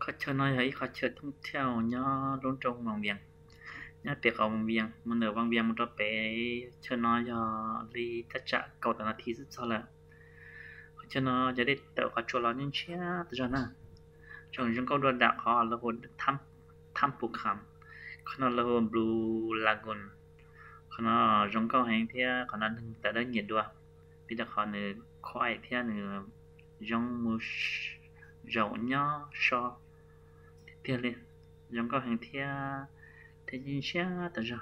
khó chờ nói ấy khó chờ thông theo nhớ luôn trong vòng viền. Nhớ tiệc ở vòng viền một nửa vòng viền một trò bé chờ nói cho đi tất cả cầu tận là thi rất sao là. Khó chờ nó giờ đi tự khó chua lo những chia tự cho nè. Trong những câu đoạn đạo khó là hồn thăm thăm phục hầm khó nó là hồn blue lagoon. Khó nó trong câu hàng thế khó nó tại đó nhiệt đua bây giờ khó nữa khoai thế nữa trong một rộng nhỏ so tiếp lên giống có hàng thia thế nhưng tự ra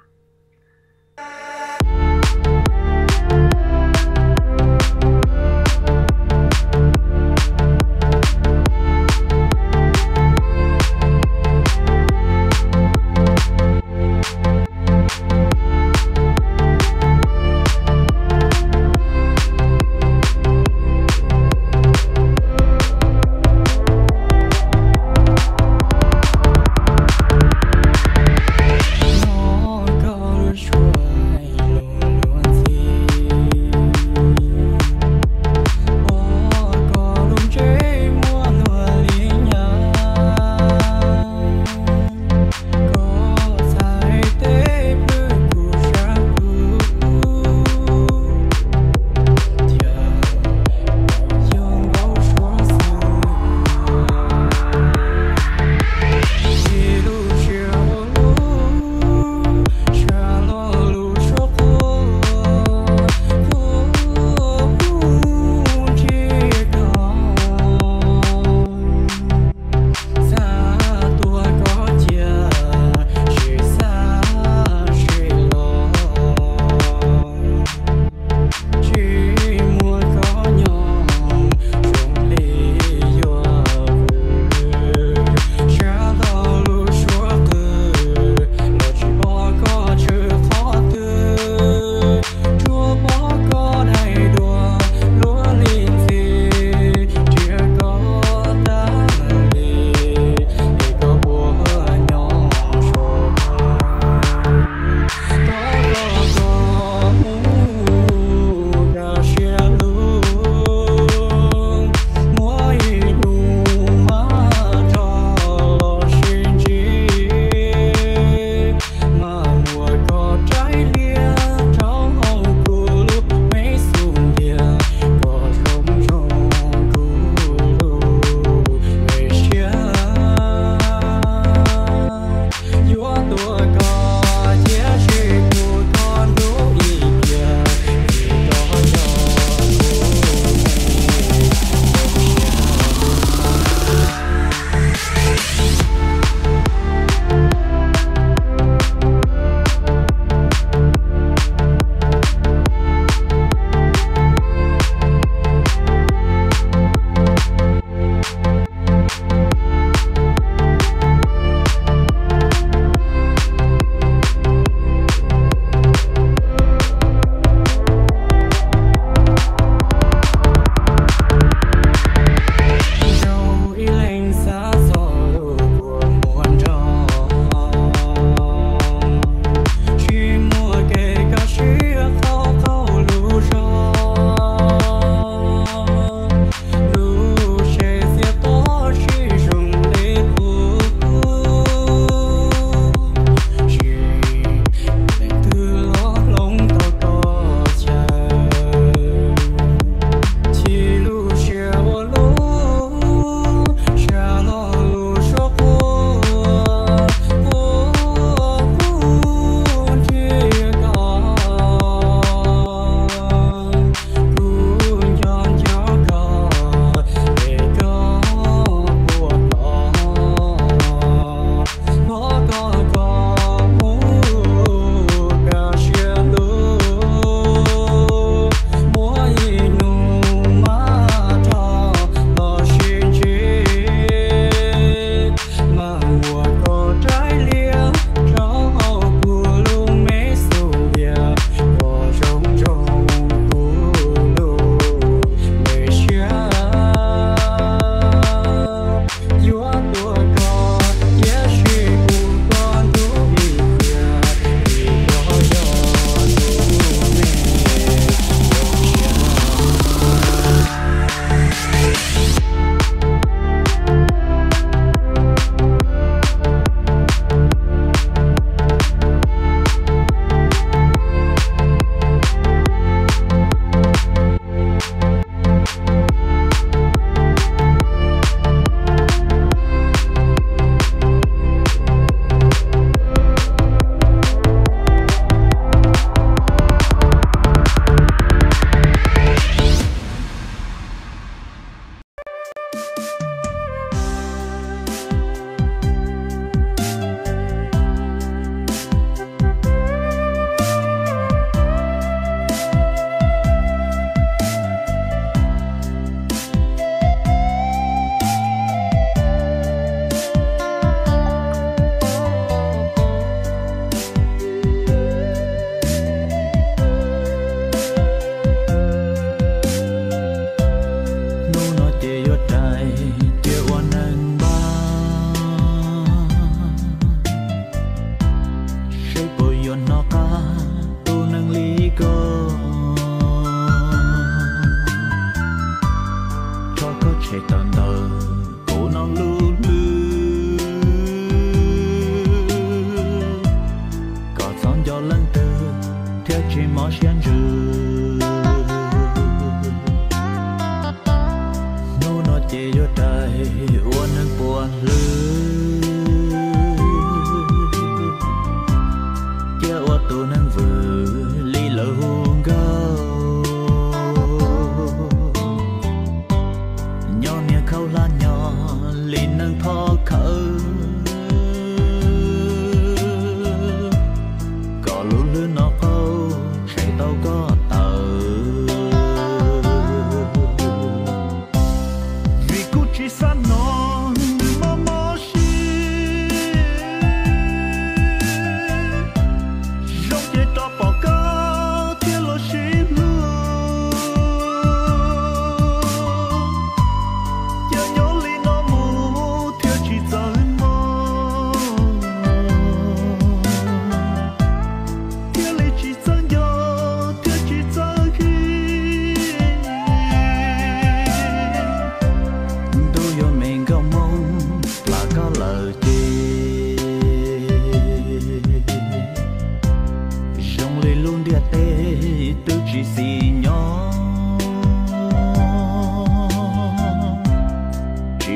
Lulu, nó câu sẽ tao